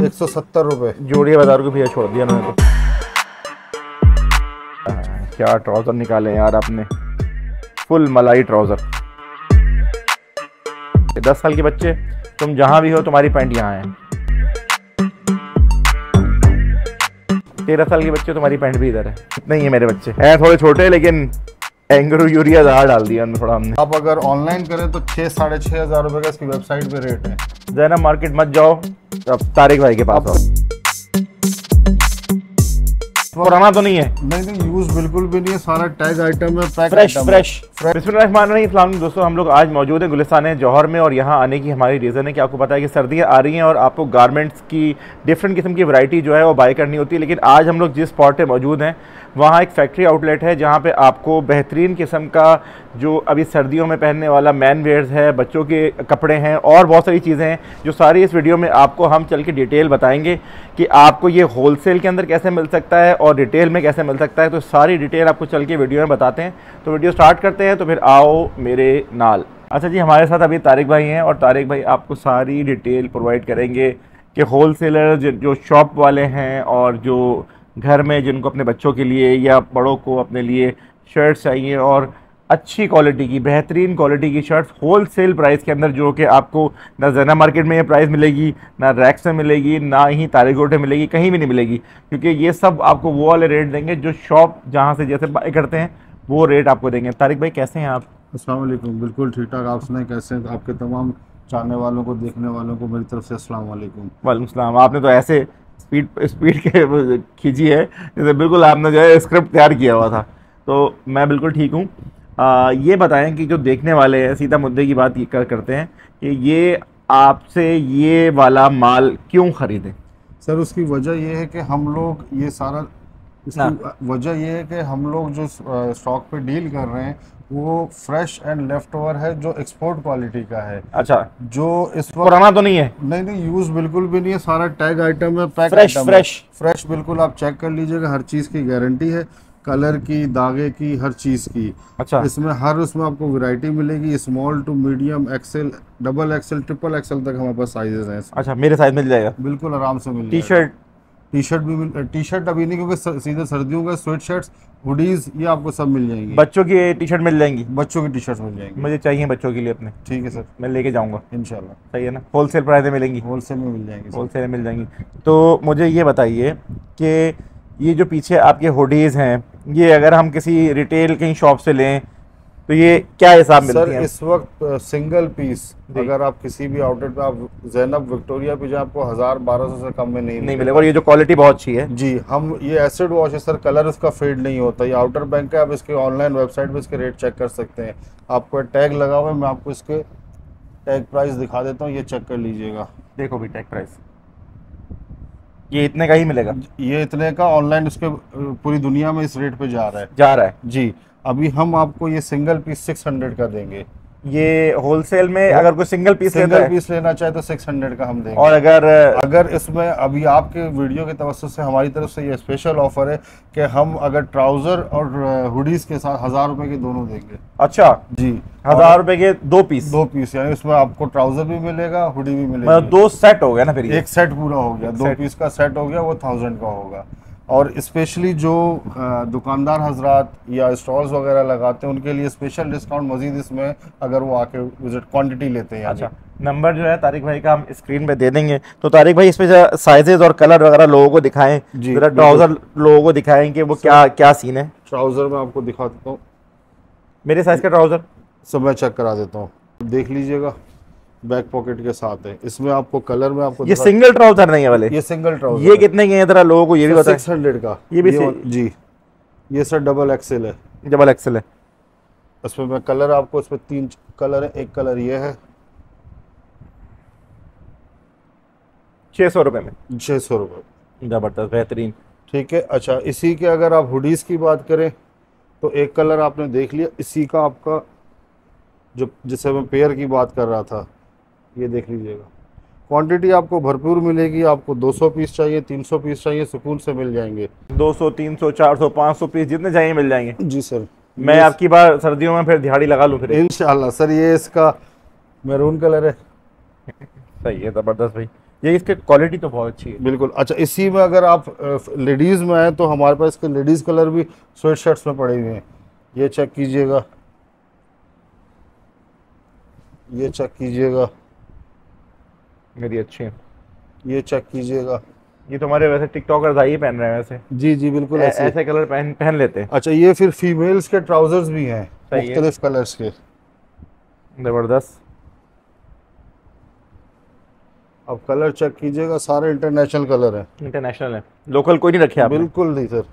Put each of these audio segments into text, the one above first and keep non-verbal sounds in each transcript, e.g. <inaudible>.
एक सौ सत्तर रुपये जोड़िया बाज़ार को भैया छोड़ दिया उन्होंने तो। क्या ट्राउज़र निकाले यार आपने। फुल मलाई ट्राउज़र। दस साल के बच्चे, तुम जहाँ भी हो, तुम्हारी पैंट यहाँ है। तेरह साल के बच्चे, तुम्हारी पैंट भी इधर है। इतने ही है मेरे बच्चे। हैं थोड़े छोटे, लेकिन एंग्रो यूरिया ज़्यादा डाल दिया उनमें थोड़ा हमने। आप अगर ऑनलाइन करें तो छः साढ़े छः हज़ार रुपये का इसकी वेबसाइट पे रेट है। जैनब मार्केट मत जाओ। अब तारिक भाई के पास आओ। पुराना तो नहीं है। नहीं नहीं यूज़ बिल्कुल भी नहीं है। सारा टैग आइटम है पैक फ्रेश फ्रेश बिस्मिल्लाहिर्रहमानिर्रहीम दोस्तों हम लोग आज मौजूद हैं गुलिस्तान जौहर में और यहाँ आने की हमारी रीज़न है कि आपको पता है कि सर्दियाँ आ रही हैं और आपको गारमेंट्स की डिफरेंट किस्म की वैरायटी जो है वो बाय करनी होती है। लेकिन आज हम लोग जिस स्पॉट पे मौजूद हैं वहाँ एक फैक्ट्री आउटलेट है जहाँ पे आपको बेहतरीन किस्म का जो अभी सर्दियों में पहनने वाला मैन वेयर्स है, बच्चों के कपड़े हैं और बहुत सारी चीज़ें हैं जो सारी इस वीडियो में आपको हम चल के डिटेल बताएँगे कि आपको ये होलसेल के अंदर कैसे मिल सकता है और डिटेल में कैसे मिल सकता है। तो सारी डिटेल आपको चल के वीडियो में बताते हैं। तो वीडियो स्टार्ट करते हैं तो फिर आओ मेरे नाल। अच्छा जी, हमारे साथ अभी तारिक भाई हैं और तारिक भाई आपको सारी डिटेल प्रोवाइड करेंगे कि होल सेलर जो शॉप वाले हैं और जो घर में जिनको अपने बच्चों के लिए या बड़ों को अपने लिए शर्ट्स चाहिए और अच्छी क्वालिटी की बेहतरीन क्वालिटी की शर्ट्स होल सेल प्राइस के अंदर जो कि आपको ना जना मार्केट में ये प्राइस मिलेगी ना रैक्स में मिलेगी ना ही तारेगोटे मिलेगी कहीं भी नहीं मिलेगी। क्योंकि ये सब आपको वो वाले रेट देंगे जो शॉप जहाँ से जैसे बाई करते हैं वो रेट आपको देंगे। तारिक भाई कैसे हैं आप? असलम बिल्कुल ठीक ठाक। आप सुनाए कैसे हैं? आपके तमाम चाहने वालों को देखने वालों को मेरी तरफ़ से अस्सलाम वालेकुम। वालेकुम आपने तो ऐसे स्पीड स्पीड के खींची है। जैसे बिल्कुल आपने जो है स्क्रिप्ट तैयार किया हुआ था। तो मैं बिल्कुल ठीक हूँ। ये बताएँ कि जो देखने वाले हैं सीधा मुद्दे की बात कर करते हैं कि ये आपसे ये वाला माल क्यों ख़रीदें? सर उसकी वजह ये है कि हम लोग ये सारा इसकी वजह ये है कि हम लोग जो स्टॉक पे डील कर रहे हैं वो फ्रेश एंड लेफ़्ट ओवर है जो एक्सपोर्ट क्वालिटी का है। अच्छा। जो इस वक्त पुराना तो नहीं है? नहीं नहीं यूज़ बिल्कुल भी नहीं है सारा टैग आइटम है पैक फ्रेश फ्रेश फ्रेश बिल्कुल आप चेक कर लीजिएगा हर चीज़ की गारंटी है कलर की दागे की हर चीज़ की। अच्छा। इसमें हर उसमें आपको वैरायटी मिलेगी small to medium XL double XL triple XL तक हमारे पास साइजेस हैं अच्छा मेरे साइज़ मिल जाएगा। बिल्कुल आराम से मिल टी शर्ट टी शर्ट भी मिल टी शर्ट अभी नहीं क्योंकि सीधे सर्दियों का स्वेट शर्ट्स हुडीज ये आपको सब मिल जाएँगी। बच्चों की टी शर्ट मिल जाएँगी। बच्चों की टी शर्ट मिल जाएँगी। मुझे चाहिए बच्चों के लिए अपने। ठीक है सर। मैं लेके जाऊँगा। इनशाला सही है ना? होलसेल प्राइस में मिलेंगी। होलसेल में मिल जाएँगी होलसेल में मिल जाएँगी। तो मुझे ये बताइए कि ये जो पीछे आपके हुडीज़ हैं ये अगर हम किसी रिटेल कहीं शॉप से लें तो ये क्या हिसाब मिलती है? इस वक्त सिंगल पीस अगर आप किसी भी आउटलेट पे आप जैनब विक्टोरिया पे जाए आपको हज़ार बारह सौ से कम में नहीं नहीं मिलेगा और ये जो क्वालिटी बहुत अच्छी है। जी हम ये एसिड वॉश है सर कलर उसका फेड नहीं होता। ये आउटर बैंक है आप इसके ऑनलाइन वेबसाइट पे इसके रेट चेक कर सकते हैं। आपको टैग लगा हुआ है मैं आपको इसके टैग प्राइस दिखा देता हूँ ये चेक कर लीजिएगा। देखो भी टैग प्राइस ये इतने का ही मिलेगा। ये इतने का ऑनलाइन उसके पूरी दुनिया में इस रेट पे जा रहा है। जा रहा है। जी अभी हम आपको ये सिंगल पीस सिक्स हंड्रेड का देंगे। ये होलसेल में अगर कोई सिंगल पीस सिंगल पीस लेना चाहे तो सिक्स हंड्रेड का हम देंगे। और अगर अगर इसमें अभी आपके वीडियो के तवस्त से हमारी तरफ़ से ये स्पेशल ऑफ़र है कि हम अगर ट्राउज़र और हुडीज के साथ हज़ार रुपए के दोनों देंगे। अच्छा। जी। हज़ार रुपए के दो पीस दो पीस यानी उसमें आपको ट्राउज़र भी मिलेगा हुडी भी मिलेगा। मतलब दो सेट हो गया ना फिर एक सेट पूरा हो गया। दो पीस का सेट हो गया वो थाउज़ेंड का होगा। और स्पेशली जो दुकानदार हजरात या स्टॉल्स वगैरह लगाते हैं उनके लिए स्पेशल डिस्काउंट मजीद इसमें अगर वो आके विज़िट क्वांटिटी लेते हैं अच्छा नंबर जो है तारिक भाई का हम स्क्रीन पे दे देंगे। तो तारिक भाई इसमें साइजेज और कलर वगैरह लोगों को दिखाएँ। जरा ट्राउज़र लोगों को दिखाएँ कि वो क्या क्या सीन है। ट्राउज़र में आपको दिखा देता हूँ। मेरे साइज़ का ट्राउज़र सब मैं चेक करा देता हूँ। देख लीजिएगा। बैक पॉकेट के साथ है। इसमें आपको कलर में आपको ये सिंगल ट्राउज़र नहीं है वाले। ये सिंगल ट्राउज़र ये कितने के हैं जरा लोगों को? ये भी सिक्स हंड्रेड का। ये भी ये जी। ये सर डबल एक्सेल है। डबल एक्सेल है। इसमें मैं कलर आपको इसमें तीन कलर है। एक कलर ये है। छः सौ रुपये में। छः सौ रुपये ज़बरदस्त बेहतरीन। ठीक है। अच्छा इसी के अगर आप हुडीज़ की बात करें तो एक कलर आपने देख लिया। इसी का आपका जो जिससे मैं पेयर की बात कर रहा था ये देख लीजिएगा। क्वांटिटी आपको भरपूर मिलेगी आपको 200 पीस चाहिए 300 पीस चाहिए सुकून से मिल जाएँगे। 200 300 400 500 पीस जितने चाहिए मिल जाएँगे। जी सर मैं आपकी बार सर्दियों में फिर दिहाड़ी लगा लूँ फिर। इनशाला सर ये इसका मैरून कलर है। सही है ज़बरदस्त भाई। ये इसकी क्वालिटी तो बहुत अच्छी है। बिल्कुल। अच्छा इसी में अगर आप लेडीज़ में आए तो हमारे पास इसके लेडीज़ कलर भी स्वेट शर्ट्स में पड़े हुए हैं। ये चेक कीजिएगा। ये चेक कीजिएगा। मेरी अच्छी है। ये चेक कीजिएगा। ये तो हमारे वैसे टिकटॉकर्स आई पहन रहे हैं वैसे। जी जी बिल्कुल ऐसे। ऐसे कलर पहन पहन लेते। हैं अच्छा ये फिर फीमेल्स के ट्राउजर्स भी हैं है। मुख्तलिफ़ कलर्स के। ज़बरदस्त। अब कलर चेक कीजिएगा सारे इंटरनेशनल कलर हैं। इंटरनेशनल है। लोकल कोई नहीं रखे आपने। बिल्कुल नहीं सर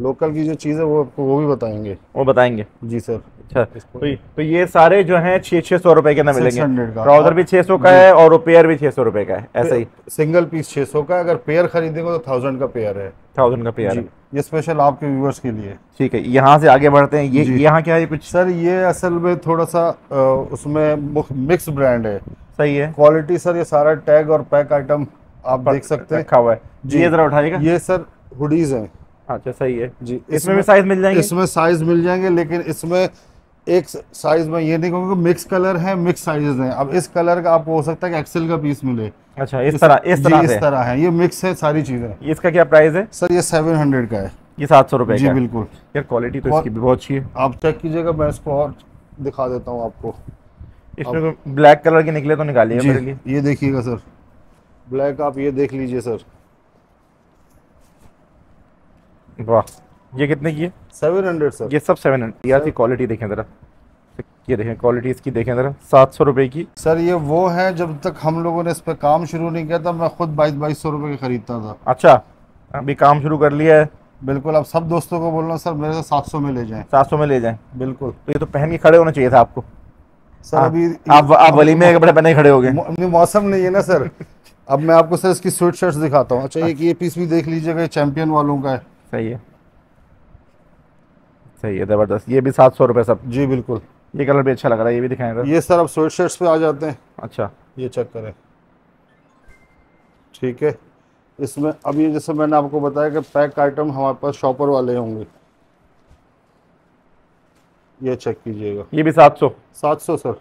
लोकल की जो चीज़ है वो आपको वो भी बताएँगे। वो बताएँगे। जी सर अच्छा तो ये, तो ये सारे जो हैं छः छः सौ रुपए के अंदर मिलेंगे। ट्राउज़र भी छः सौ का है और पेयर भी छः सौ रुपए का है ऐसा ही। सिंगल पीस 600 का अगर पेयर खरीदेंगे तो थाउज़ेंड का पेयर है। थाउज़ेंड का पेयर है। ये स्पेशल आपके व्यूअर्स के लिए। ठीक है यहाँ से आगे बढ़ते हैं। ये यहाँ क्या है ये कुछ? सर ये असल में थोड़ा सा उसमें मिक्स ब्रांड है। सही है। क्वालिटी सर ये सारा टैग और पैक आइटम आप देख सकते हैं। रखा हुआ है। जी। ये जरा उठाइएगा। ये सर हुडीज हैं। अच्छा सही है। जी इसमें भी साइज़ मिल जाएँगे? इसमें साइज़ मिल जाएँगे लेकिन इसमें एक साइज़ में ये नहीं कहूँगा मिक्स कलर है मिक्स साइजेस हैं। अब इस कलर का आपको हो सकता है कि एक्सेल का पीस मिले। अच्छा इस तरह इस तरह इस तरह है। ये मिक्स है सारी चीज़ें। इसका क्या प्राइस है? सर ये सेवन हंड्रेड का है। ये सात सौ रुपए जी बिल्कुल। यार क्वालिटी तो इसकी भी बहुत अच्छी है। आप चेक कीजिएगा मैं इसको और दिखा देता हूँ आपको। इसमें ब्लैक कलर के निकले तो निकालिए मेरे लिए। ये देखिएगा सर। ब्लैक आप ये देख लीजिए सर। वाह। ये कितने की है? सेवन हंड्रेड सर ये सब सेवन हंड्रेड यार की क्वालिटी देखें ज़रा। ये देखें क्वालिटी इसकी देखें ज़रा। सात सौ रुपये की। सर ये वो है जब तक हम लोगों ने इस पर काम शुरू नहीं किया था मैं खुद बाईस बाईस सौ रुपये के खरीदता था। अच्छा अभी काम शुरू कर लिया है। बिल्कुल आप सब दोस्तों को बोल रहा हूँ सर मेरे से सात सौ में ले जाएँ। सात सौ में ले जाएँ। बिल्कुल। तो ये तो पहन के खड़े होना चाहिए था आपको। सर हाँ, अभी आप आप वली में कपड़े पहने खड़े हो गए। मौसम नहीं है ना सर। अब मैं आपको सर इसकी स्वेट शर्ट दिखाता हूँ। अच्छा एक ये पीस भी देख लीजिएगा ये चैंपियन वालों का है। सही है। सही है ज़बरदस्त। ये भी सात सौ रुपये सब। जी बिल्कुल। ये कलर भी अच्छा लग रहा है ये भी दिखाएँगे ये सर अब स्वेट शर्ट्स पे आ जाते हैं। अच्छा। ये चेक करें। ठीक है। इसमें अब ये जैसे मैंने आपको बताया कि पैक आइटम हमारे पास शॉपर वाले होंगे। ये चेक कीजिएगा। ये भी सात सौ। सात सौ सर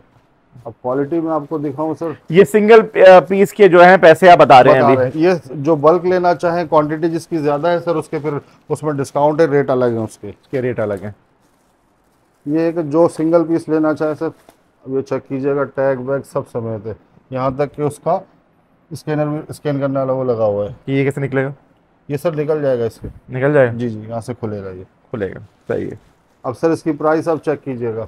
अब क्वालिटी में आपको दिखाऊँ सर ये सिंगल पीस के जो हैं पैसे आप बता रहे हैं अभी। रहे ये जो बल्क लेना चाहें क्वांटिटी जिसकी ज़्यादा है सर उसके फिर उसमें डिस्काउंट है रेट अलग है उसके। इसके रेट अलग हैं। ये एक जो सिंगल पीस लेना चाहे सर अब ये चेक कीजिएगा टैग बैग सब समेत है। यहाँ तक कि उसका स्कैनर भी स्कैन करने वाला वो लगा हुआ है। ये कैसे निकलेगा? ये सर निकल जाएगा इसके। निकल जाएगा? जी जी यहाँ से खुलेगा ये। खुलेगा सही है। अब सर इसकी प्राइस आप चेक कीजिएगा।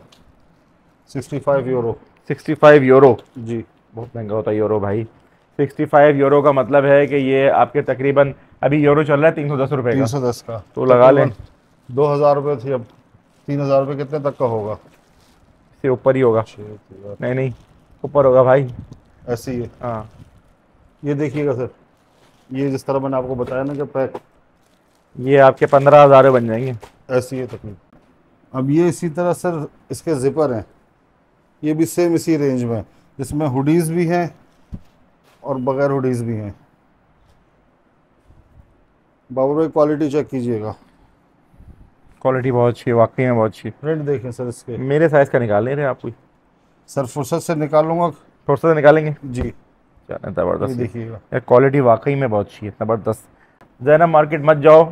65 यूरो सिक्सटी फाइव यूरो। जी। बहुत महँगा होता है यूरो भाई। सिक्सटी फाइव यूरो का मतलब है कि ये आपके तकरीबन अभी यूरो चल रहा है तीन सौ दस रुपये तीन सौ दस का। तो लगा लें। दो हज़ार रुपये थी अब। तीन हज़ार रुपये कितने तक का होगा? इससे ऊपर ही होगा। नहीं नहीं ऊपर होगा भाई। ऐसे ही हाँ। ये देखिएगा सर। ये जिस तरह मैंने आपको बताया ना कि पैक। ये आपके पंद्रह हज़ार बन जाएँगे। ऐसी है तकनीक। अब ये इसी तरह सर इसके ज़िपर हैं। ये भी सेम इसी रेंज में जिसमें हुडीज़ भी हैं और बगैर हुडीज़ भी हैं। बाबू भाई क्वालिटी चेक कीजिएगा। क्वालिटी बहुत अच्छी है वाकई में बहुत अच्छी प्रिंट देखें सर इसके। मेरे साइज़ का निकाल नहीं रहे आप कोई? सर फुर्सत से निकालूँगा। थोड़ा से निकालेंगे? जी। ज़बरदस्त। देखिएगा। यार क्वालिटी वाकई में बहुत अच्छी है ज़बरदस्त। जैनब मार्केट मत जाओ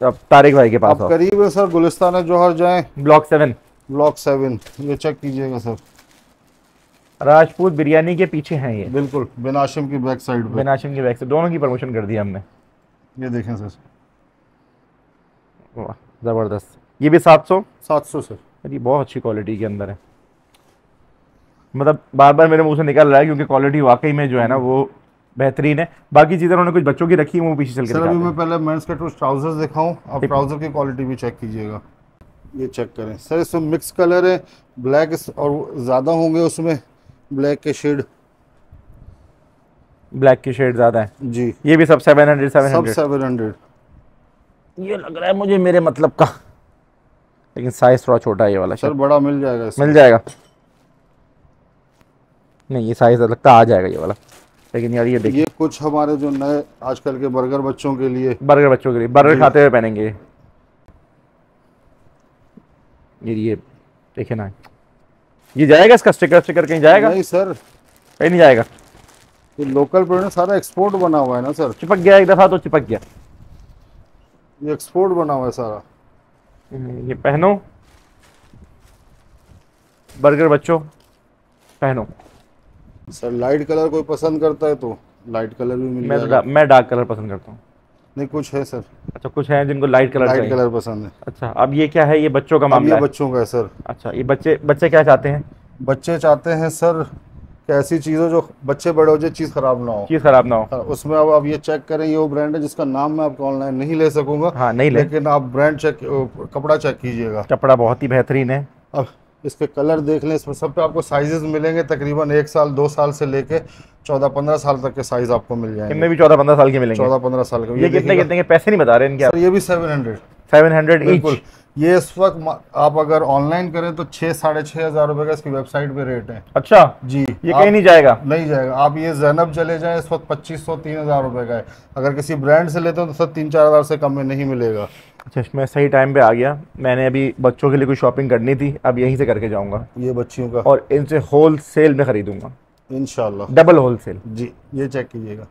अब तारिक भाई के पास करीब है सर गुलिस्तान जौहर जाएँ। ब्लॉक सेवन ब्लॉक सेवन ये चेक कीजिएगा सर राजपूत बिरयानी के पीछे हैं ये। बिल्कुल बिनाशिम की बैक साइड पे। बिनाशिम की बैग से दोनों की प्रमोशन कर दी हमने। ये देखें सर। वाह ज़बरदस्त। ये भी सात सौ? सात सौ सर। ये बहुत अच्छी क्वालिटी के अंदर है। मतलब बार बार मेरे मुँह से निकल रहा है क्योंकि क्वालिटी वाकई में जो है ना वो बेहतरीन है। बाकी चीज़ें उन्होंने कुछ बच्चों की रखी हैं वो पीछे चल के सर अभी मैं पहले मेंस के टू ट्राउजर्स दिखाऊँ। आप ट्राउज़र की क्वालिटी भी चेक कीजिएगा। ये चेक करें। सर इसमें मिक्स कलर है ब्लैक और ज़्यादा होंगे उसमें। ब्लैक के शेड। ब्लैक की शेड ज़्यादा है। जी। ये भी सब सेवन हंड्रेड सेवन सब हंड्रेड सेवन हंड्रेड ये लग रहा है मुझे मेरे मतलब का। लेकिन साइज़ थोड़ा छोटा है ये वाला सर बड़ा मिल जाएगा मिल जाएगा। नहीं ये साइज़ लगता आ जाएगा ये वाला। लेकिन यार ये देखिए। ये कुछ हमारे जो नए आजकल के बर्गर बच्चों के लिए। बर्गर बच्चों के लिए। बर्गर खाते हुए पहनेंगे। ये ये ये देखिए ना। ये जाएगा इसका स्टिकर स्टिकर कहीं जाएगा? नहीं सर। कहीं नहीं जाएगा। ये लोकल प्रिंट सारा एक्सपोर्ट बना हुआ है ना सर? चिपक गया एक दफ़ा तो चिपक गया। ये एक्सपोर्ट बना हुआ है सारा। ये पहनो। बर्गर बच्चों पहनो। सर लाइट कलर कोई पसंद करता है तो? लाइट कलर भी मिल मैं तो जाएगा मैं डार्क कलर पसंद करता हूँ। नहीं कुछ है सर। अच्छा कुछ हैं जिनको लाइट कलर लाइट कलर पसंद है। अच्छा अब ये क्या है? ये बच्चों का मामला ये बच्चों का है सर। अच्छा ये बच्चे बच्चे क्या चाहते हैं? बच्चे चाहते हैं सर कि ऐसी चीज़ हो जो बच्चे बड़े हो जाए चीज़ खराब ना हो। चीज़ खराब ना हो। हाँ, उसमें अब आप ये चेक करें ये वो ब्रांड है जिसका नाम मैं आपको ऑनलाइन नहीं ले सकूँगा। हाँ नहीं ले। लेकिन आप ब्रांड चेक कपड़ा चेक कीजिएगा। कपड़ा बहुत ही बेहतरीन है। अब इसके कलर देख लें इसमें सब पे आपको साइजेस मिलेंगे तकरीबन एक साल दो साल से लेके चौदह पंद्रह साल तक के साइज़ आपको मिल जाएँगे। इनमें भी चौदह पंद्रह साल के मिलेंगे? चौदह पंद्रह साल के। ये कितने कितने के पैसे नहीं बता रहे इनके आप? ये भी सेवन हंड्रेड सेवन हंड्रेड बिल्कुल। ये इस वक्त आप अगर ऑनलाइन करें तो छः साढ़े छः हज़ार रुपये का इसकी वेबसाइट पे रेट है। अच्छा? जी। ये कहीं नहीं जाएगा? नहीं जाएगा। आप ये जैनब चले जाएँ इस वक्त पच्चीस सौ तीन हज़ार रुपये का है। अगर किसी ब्रांड से लेते हो तो सर तीन चार हज़ार से कम में नहीं मिलेगा। अच्छा मैं सही टाइम पे आ गया। मैंने अभी बच्चों के लिए कोई शॉपिंग करनी थी अब यहीं से करके जाऊँगा। ये बच्चियों का। और इनसे होल सेल में खरीदूँगा। इनशाला डबल होल सेल जी ये चेक कीजिएगा।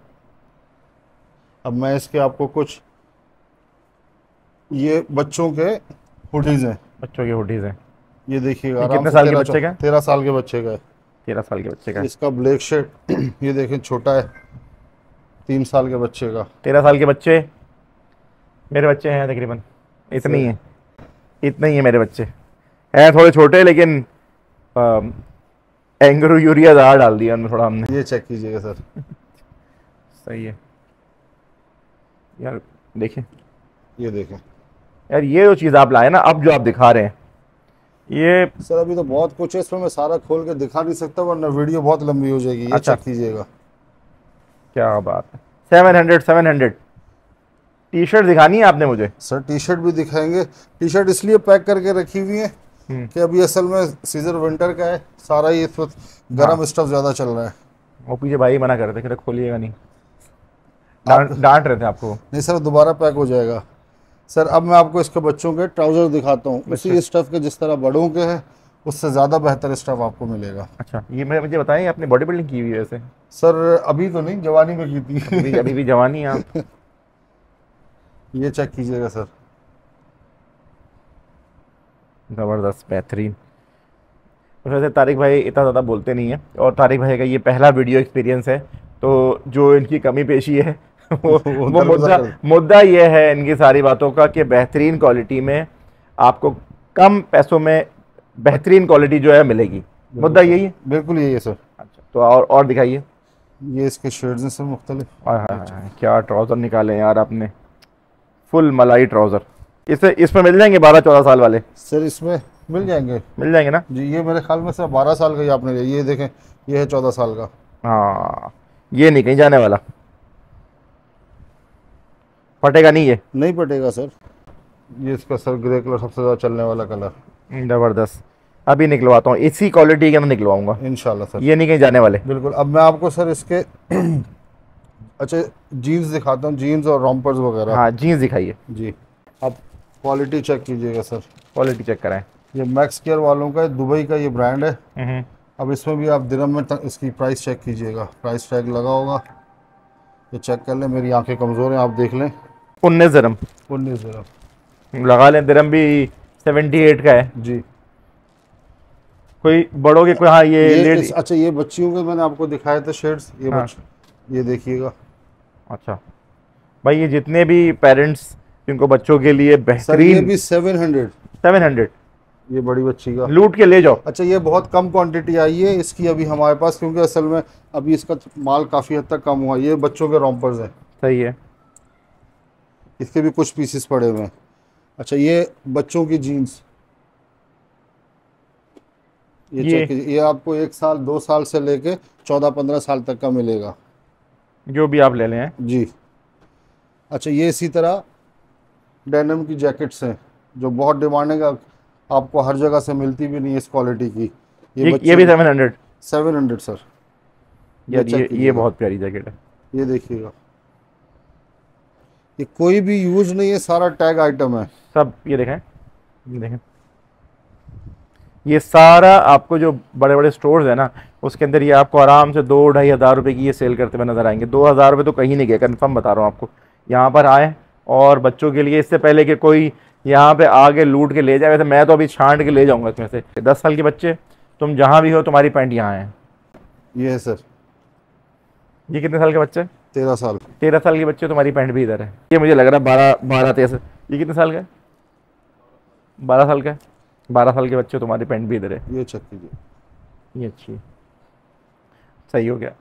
अब मैं इसके आपको कुछ ये बच्चों के हुडीज हैं। बच्चों के हुडीज हैं। ये देखिएगा कितने साल के तेरह बच्चे का? तेरह साल के बच्चे का है। तेरह साल के बच्चे का। इसका ब्लैक शेड <clears throat> ये देखें छोटा है। तीन साल के बच्चे का। तेरह साल के बच्चे मेरे बच्चे हैं तकरीबन। इतने ही हैं। इतने ही हैं मेरे बच्चे। हैं थोड़े छोटे लेकिन एंग्रो यूरिया ज़्यादा डाल दिया उनमें थोड़ा हमने। ये चेक कीजिएगा सर <laughs> सही है। यार देखिए ये देखें। यार ये जो चीज़ आप लाए ना अब जो आप दिखा रहे हैं ये सर अभी तो बहुत कुछ है इसमें मैं सारा खोल के दिखा नहीं सकता वरना वीडियो बहुत लंबी हो जाएगी। ये अच्छा। चेक कीजिएगा। क्या बात है। Seven hundred seven hundred T shirt दिखानी है आपने मुझे? सर टी शर्ट भी दिखाएँगे। टी शर्ट इसलिए पैक करके रखी हुई है हम्म। कि अभी असल में सीज़न विंटर का है। सारा ही इस वक्त गर्म हाँ। स्टफ़ ज़्यादा चल रहा है। वो पीछे भाई मना कर रहे थे कि खोलिएगा नहीं। डांट डांट रहे थे आपको। नहीं सर दोबारा पैक हो जाएगा। सर अब मैं आपको इसके बच्चों के ट्राउज़र दिखाता हूँ। उसी स्टफ़ के जिस तरह बड़ों के हैं उससे ज़्यादा बेहतर स्टफ़ आपको मिलेगा। अच्छा ये मैं मुझे बताएँ आपने बॉडी बिल्डिंग की हुई है वैसे? सर अभी तो नहीं जवानी में की थी। अभी अभी भी जवानी है आप। <laughs> ये चेक कीजिएगा सर ज़बरदस्त बेहतरीन। वैसे तारिक भाई इतना ज़्यादा बोलते नहीं है और तारिक भाई का ये पहला वीडियो एक्सपीरियंस है तो जो इनकी कमी पेशी है <laughs> <laughs> वो वो मुद्दा मुद्दा ये है इनकी सारी बातों का कि बेहतरीन क्वालिटी में आपको कम पैसों में बेहतरीन क्वालिटी जो है मिलेगी। मुद्दा यही है? बिल्कुल यही है सर अच्छा तो और और दिखाइए। ये इसके शेड्स हैं सर मुख्तलिफ़। क्या ट्राउज़र निकाले यार आपने। फुल मलाई ट्राउज़र। इसे इसमें मिल जाएँगे बारह चौदह साल वाले? सर इसमें मिल जाएँगे। मिल जाएँगे ना? जी ये मेरे ख्याल में सर बारह साल का ही आपने लिया। ये देखें ये है चौदह साल का। हाँ ये नहीं कहीं जाने वाला। फटेगा नहीं ये? नहीं पटेगा सर। ये इसका सर ग्रे कलर सबसे ज़्यादा चलने वाला कलर। ज़बरदस्त। अभी निकलवाता हूँ। इसी क्वालिटी के अंदर निकलवाऊँगा। इंशाल्लाह सर। ये नहीं कहीं जाने वाले। बिल्कुल। अब मैं आपको सर इसके <clears throat> अच्छा जीन्स दिखाता हूँ जीन्स और रॉम्पर्स वगैरह। हाँ जीन्स दिखाइए। जी अब क्वालिटी चेक कीजिएगा सर क्वालिटी चेक कराएँ। ये मैक्स केयर वालों का दुबई का ये ब्रांड है। हम्म, अब इसमें भी आप दिरम में इसकी प्राइस चेक कीजिएगा। प्राइस टैग लगा होगा। ये चेक कर लें मेरी आँखें कमज़ोर हैं आप देख लें। उन्नीस दरम उन्नीस दिरम लगा लें दरम भी सेवेंटी एट का है। जी। कोई बड़ों के कोई हाँ ये, ये लेडी इस, अच्छा ये बच्चियों के मैंने आपको दिखाए थे शेड्स ये हाँ। ये देखिएगा। अच्छा। भाई ये जितने भी पेरेंट्स जिनको बच्चों के लिए ये बेहतरीन भी सेवन हंड्रेड सेवन हंड्रेड ये बड़ी बच्ची का। लूट के ले जाओ। अच्छा ये बहुत कम क्वांटिटी आई है इसकी अभी हमारे पास क्योंकि असल में अभी इसका माल काफ़ी हद तक कम हुआ ये बच्चों के रॉम्पर्स हैं। सही है। इसके भी कुछ पीसेस पड़े हुए हैं। अच्छा ये बच्चों की जीन्स ये, ये- ये आपको एक साल दो साल से लेके चौदह पंद्रह साल तक का मिलेगा। जो भी आप ले लें। जी। अच्छा ये इसी तरह डेनिम की जैकेट्स हैं जो बहुत डिमांडिंग है आपको हर जगह से मिलती भी नहीं है इस क्वालिटी की। ये ये भी seven hundred seven hundred sir यार ये ये कीजिएगा। बहुत प्यारी जैकेट है। ये देखिएगा। ये कोई भी यूज़ नहीं है सारा टैग आइटम है। सब ये देखें। ये देखें। ये सारा आपको जो बड़े बड़े स्टोर्स है ना उसके अंदर ये आपको आराम से दो ढाई हज़ार रुपये की ये सेल करते हुए नज़र आएँगे। दो हज़ार रुपये तो कहीं नहीं गए कन्फर्म बता रहा हूँ आपको। यहाँ पर आए और बच्चों के लिए इससे पहले कि कोई यहाँ पे आगे लूट के ले जाए वैसे मैं तो अभी छांट के ले जाऊँगा इसमें से। दस साल के बच्चे तुम जहाँ भी हो तुम्हारी पैंट यहाँ है। ये है सर। ये कितने साल के बच्चे? तेरह साल। तेरह साल के बच्चे तुम्हारी पैंट भी इधर है। ये मुझे लग रहा है बारह बारह तेरह ये कितने साल का है? बारह साल का है? बारह साल के बच्चे तुम्हारी पैंट भी इधर है। ये चेक कीजिए। ये अच्छी सही हो गया।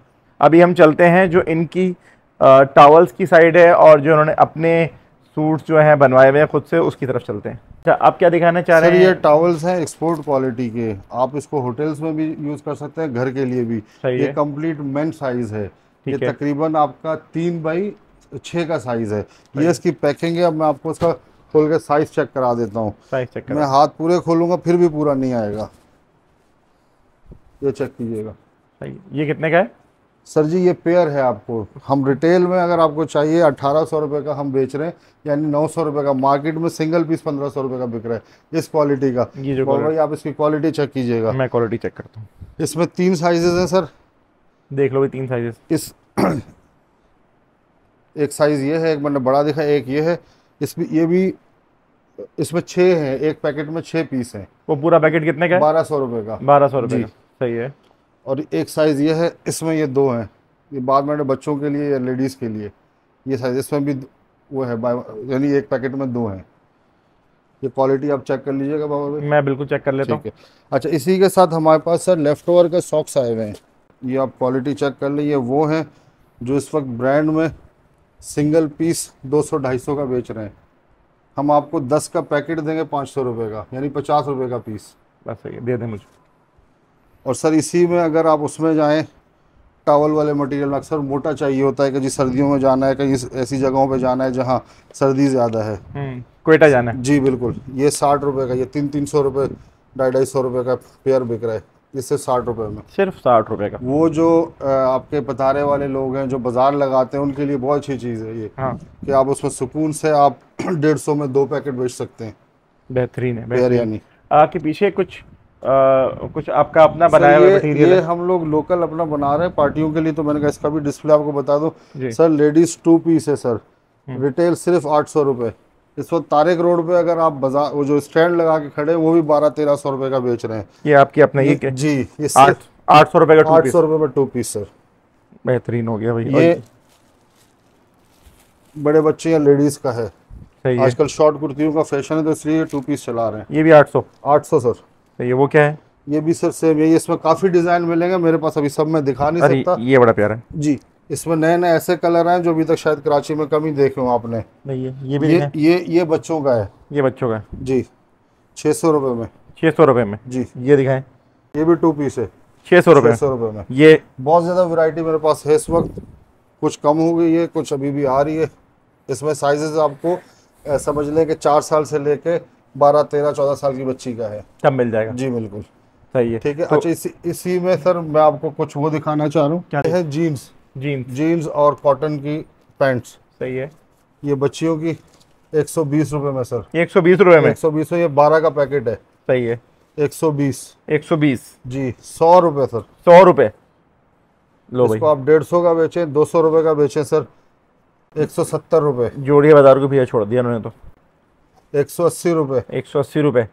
अभी हम चलते हैं जो इनकी टॉवल्स की साइड है और जो उन्होंने अपने सूट्स जो हैं बनवाए हुए हैं खुद से उसकी तरफ़ चलते हैं। अच्छा आप क्या दिखाना चाह सर रहे ये हैं? टॉवल्स हैं एक्सपोर्ट क्वालिटी के। आप इसको होटल्स में भी यूज़ कर सकते हैं घर के लिए भी। सही ये। कंप्लीट मेन साइज़ है। ये तकरीबन आपका तीन बाई छः का साइज़ है। ये इसकी पैकिंग है। अब मैं आपको इसका खोल के साइज़ चेक करा देता हूँ। साइज़ चेक मैं हाथ पूरे खोलूँगा फिर भी पूरा नहीं आएगा। ये चेक कीजिएगा। ये कितने का है? सर जी ये पेयर है आपको। हम रिटेल में अगर आपको चाहिए अठारह सौ रुपये का हम बेच रहे हैं यानी नौ सौ रुपये का। मार्केट में सिंगल पीस पंद्रह सौ रुपये का बिक रहा है इस क्वालिटी का। ये जो और भाई आप इसकी क्वालिटी चेक कीजिएगा। मैं क्वालिटी चेक करता हूँ। इसमें तीन साइजेस हैं सर। देख लो भाई तीन साइजेस इस <clears throat> एक साइज़ ये है एक मैंने बड़ा दिखा एक ये है। इसमें ये भी इसमें छः हैं एक पैकेट में छः पीस हैं। वो पूरा पैकेट कितने का बारह सौ रुपये का। बारह सौ रुपये सही है। और एक साइज़ ये है इसमें ये दो हैं। ये बाद में बच्चों के लिए या लेडीज़ के लिए। ये साइज़ इसमें भी वो है यानी एक पैकेट में दो हैं। ये क्वालिटी आप चेक कर लीजिएगा बाबा भाई। मैं बिल्कुल चेक कर लेता हूँ। अच्छा इसी के साथ हमारे पास सर लेफ़्ट ओवर के सॉक्स आए हुए हैं। ये आप क्वालिटी चेक कर लीजिए। वो हैं जो इस वक्त ब्रांड में सिंगल पीस 200 250 का बेच रहे हैं। हम आपको 10 का पैकेट देंगे पाँच सौ रुपये का यानी पचास रुपये का पीस। बस सही है दे दें मुझे। और सर इसी में अगर आप उसमें जाएँ टावल वाले मटेरियल में अक्सर मोटा चाहिए होता है कि जी सर्दियों में जाना है कहीं ऐसी जगहों पे जाना है जहाँ सर्दी ज़्यादा है। हम्म कोयटा जाना है। जी बिल्कुल। ये साठ रुपये का ये तीन तीन सौ रुपये ढाई ढाई सौ रुपये का पेयर बिक रहा है। ये सिर्फ़ साठ रुपये में। सिर्फ़ साठ रुपए का। वो जो आपके पतारे वाले लोग हैं जो बाज़ार लगाते हैं उनके लिए बहुत अच्छी चीज़ है ये। हाँ। कि आप उसमें सुकून से आप <clears throat> डेढ़ सौ में दो पैकेट बेच सकते हैं। बेहतरीन है पेयर बेहतरीन। यानी आपके पीछे कुछ आ, कुछ आपका अपना बनाया हुआ मटेरियल ये हम लोग लोकल अपना बना रहे हैं पार्टियों के लिए तो मैंने कहा इसका भी डिस्प्ले आपको बता दो। सर लेडीज़ टू पीस है सर। रिटेल सिर्फ़ आठ सौ रुपये इस वक्त तारेक रोड पे अगर आप बाज़ार वो जो स्टैंड लगा के खड़े वो भी बारह तेरह सौ रुपये का बेच रहे हैं। ये आपकी अपना ये क्या? जी ये आठ आठ सौ रुपए का आठ सौ रुपये में टू पीस सर बेहतरीन हो गया भाई। ये बड़े बच्चे या लेडीज़ का है। सही है। आजकल शॉर्ट कुर्तियों का फ़ैशन है तो इसलिए टू पीस चला रहे हैं। ये भी आठ सौ। आठ सौ सर सही है वो क्या है? ये भी सर सेम है। इसमें काफ़ी डिज़ाइन मिलेंगे मेरे पास अभी सब मैं दिखा नहीं सकता। ये बड़ा प्यारा है। जी। इसमें नए नए ऐसे कलर हैं जो अभी तक शायद कराची में कम ही देखे हो आपने। नहीं ये ये भी ये है। ये ये बच्चों का है। ये बच्चों का जी। छः सौ रुपये में। छः सौ रुपये में। जी। ये दिखाएँ। ये भी टू पीस है। छः सौ रुपये छः सौ रुपये में। ये बहुत ज़्यादा वैरायटी मेरे पास है इस वक्त। कुछ कम हो गई है कुछ अभी भी आ रही है। इसमें साइजेस आपको समझ लें कि चार साल से लेके बारह तेरह चौदह साल की बच्ची का है। सब मिल जाएगा। जी बिल्कुल। सही है। ठीक है। तो अच्छा इसी इसी में सर मैं आपको कुछ वो दिखाना चाह रहा हूँ। क्या है जीन्स जीन्स जीन्स और कॉटन की पैंट्स सही है। ये बच्चियों की एक सौ बीस रुपये में सर एक सौ बीस रुपये में? एक सौ बीस ये बारह का पैकेट है। सही है। एक सौ बीस। एक सौ बीस? जी सौ रुपये सर सौ रुपये लो भाई। इसको आप डेढ़ सौ का बेचें दो सौ रुपये का बेचें सर एक सौ सत्तर रुपये जोड़िया बाज़ार को भैया छोड़ दिया उन्होंने तो। एक सौ अस्सी रुपये एक सौ अस्सी रुपये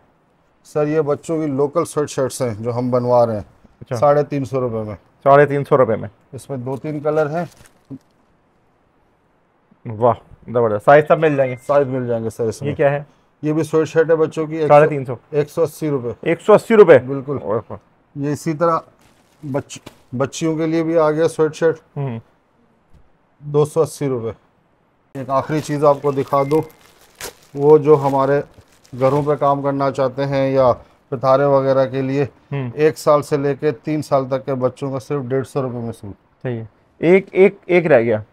सर ये बच्चों की लोकल स्वेट शर्ट्स हैं जो हम बनवा रहे हैं। अच्छा। साढ़े तीन सौ रुपये में। साढ़े तीन सौ रुपये में। इसमें दो तीन कलर हैं। वाह ज़बरदस्त। साइज़ सब मिल जाएँगे। साइज़ मिल जाएँगे सर इसमें। ये क्या है? ये भी स्वेट शर्ट है बच्चों की साढ़े तीन सौ। एक सौ अस्सी रुपये एक सौ अस्सी रुपये बिल्कुल। ये इसी तरह बच बच्चियों के लिए भी आ गया स्वेट शर्ट। हम्म, दो सौ अस्सी रुपये एक आखिरी चीज़ आपको दिखा दो। वो जो हमारे घरों पे काम करना चाहते हैं या पितारे वगैरह के लिए हम्म, एक साल से लेके तीन साल तक के बच्चों का सिर्फ़ डेढ़ सौ रुपये में सूट। सही है। एक एक एक रह गया?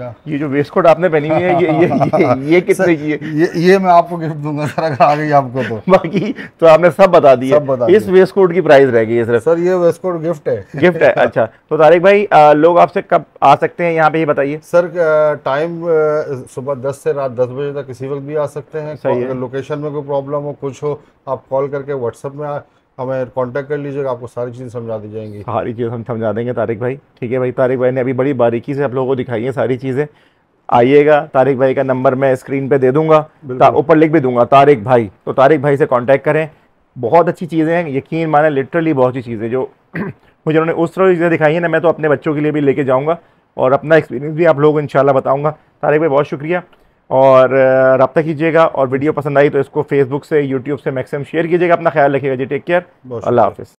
ये जो वेस्ट कोट आपने पहनी हुई है ये ये ये, ये <laughs> कितने की है? ये ये मैं आपको गिफ्ट दूँगा सर अगर आ गई आपको तो। बाकी तो आपने सब बता दिए। सब बता इस वेस्ट कोट की प्राइस रह गई है सिर्फ़। सर ये वेस्टकोट गिफ्ट है। गिफ्ट है अच्छा। तो तारिक भाई आ, लोग आपसे कब आ सकते हैं? यहाँ पे ये बताइए। सर टाइम सुबह दस से रात दस बजे तक किसी वक्त भी आ सकते हैं। लोकेशन में कोई प्रॉब्लम हो कुछ हो आप कॉल करके व्हाट्सएप में आ- हमें कांटेक्ट कर लीजिएगा आपको सारी चीज़ें समझा दी जाएँगी। सारी चीज़ हम समझा देंगे तारिक भाई। ठीक है भाई तारिक भाई ने अभी बड़ी बारीकी से आप लोगों को दिखाई है सारी चीज़ें। आइएगा तारिक भाई का नंबर मैं स्क्रीन पे दे दूँगा ता- ऊपर लिख भी दूँगा तारिक भाई। तो तारिक भाई से कांटेक्ट करें। बहुत अच्छी चीज़ें हैं यकीन माने लिटरली बहुत सी चीज़ें जो <clears throat> मुझे उन्होंने उस तरह की चीज़ें दिखाई है ना मैं तो अपने बच्चों के लिए भी लेके जाऊँगा और अपना एक्सपीरियंस भी आप लोगों को इंशाल्लाह बताऊँगा। तारिक भाई बहुत शुक्रिया। और रब्ता कीजिएगा और वीडियो पसंद आई तो इसको फेसबुक से यूट्यूब से मैक्सिमम शेयर कीजिएगा अपना ख्याल रखिएगा जी टेक केयर बहुत अल्लाह हाफिज़।